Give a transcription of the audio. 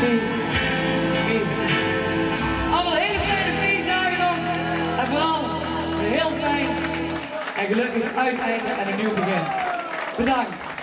10, Allemaal hele fijne feestdagen nog. En vooral een heel fijn en gelukkig uiteinde en een nieuw begin. Bedankt.